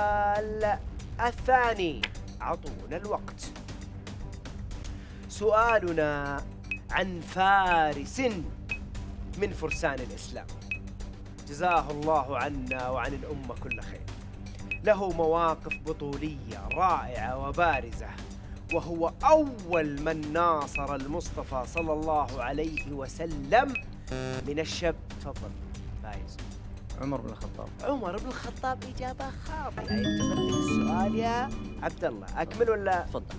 السؤال الثاني. أعطونا الوقت. سؤالنا عن فارس من فرسان الإسلام. جزاه الله عنا وعن الأمة كل خير. له مواقف بطولية رائعة وبارزة وهو أول من ناصر المصطفى صلى الله عليه وسلم من الشب. تفضل فايز. عمر بن الخطاب. عمر بن الخطاب إجابة خاطئة. لك السؤال يا عبد الله. أكمل ولا؟ تفضل.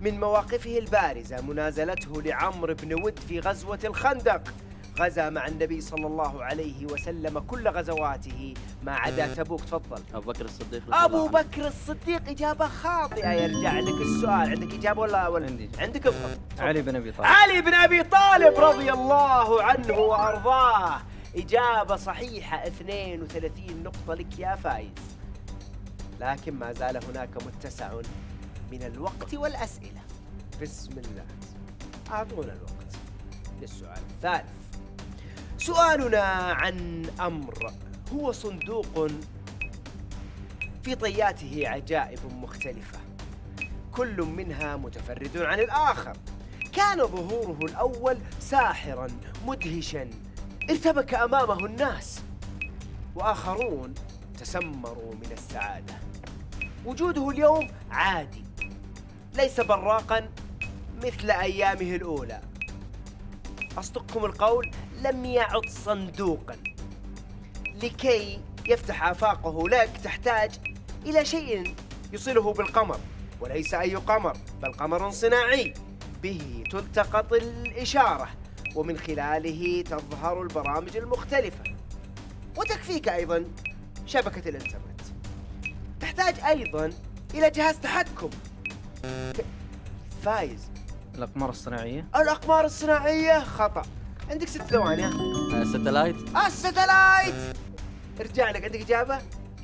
من مواقفه البارزة منازلته لعمرو بن ود في غزوة الخندق. غزا مع النبي صلى الله عليه وسلم كل غزواته. ما عدا تبوك تفضل. أبو بكر الصديق أبو بكر الصديق إجابة خاطئة. يرجع لك السؤال. عندك إجابة ولا ولا؟ عندي. عندك؟ افضل علي بن أبي طالب. علي بن أبي طالب رضي الله عنه وأرضاه. إجابة صحيحة 32 نقطة لك يا فايز. لكن ما زال هناك متسع من الوقت والأسئلة. بسم الله. أعطونا الوقت للسؤال الثالث. سؤالنا عن أمر هو صندوق في طياته عجائب مختلفة. كل منها متفرد عن الآخر. كان ظهوره الأول ساحرا مدهشا. ارتبك أمامه الناس. وآخرون تسمروا من السعادة. وجوده اليوم عادي. ليس براقا مثل أيامه الأولى. أصدقكم القول لم يعد صندوقا. لكي يفتح آفاقه لك تحتاج إلى شيء يصله بالقمر. وليس أي قمر بل قمر صناعي. به تلتقط الإشارة. ومن خلاله تظهر البرامج المختلفة. وتكفيك أيضا شبكة الإنترنت. تحتاج أيضا إلى جهاز تحكم. فايز. الأقمار الصناعية؟ الأقمار الصناعية؟ خطأ. عندك ست ثواني ها؟ آه، satellite ال satellite! ارجع لك عندك إجابة؟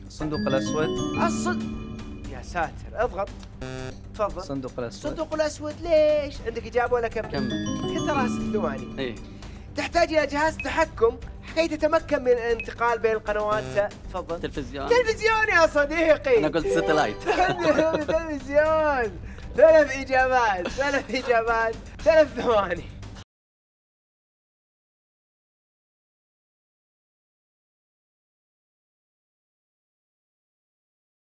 الصندوق الأسود. الصد يا ساتر اضغط. تفضل. الصندوق الأسود. الصندوق الأسود ليش؟ عندك إجابة ولا كم؟ كمل. ست ثواني إيه. تحتاج إلى جهاز تحكم كي تتمكن من الانتقال بين القنوات. تفضل. تلفزيون. تلفزيون يا صديقي. أنا قلت ستلايت تلفزيون. ثلاث إجابات ثلاث إجابات ثلاث ثواني.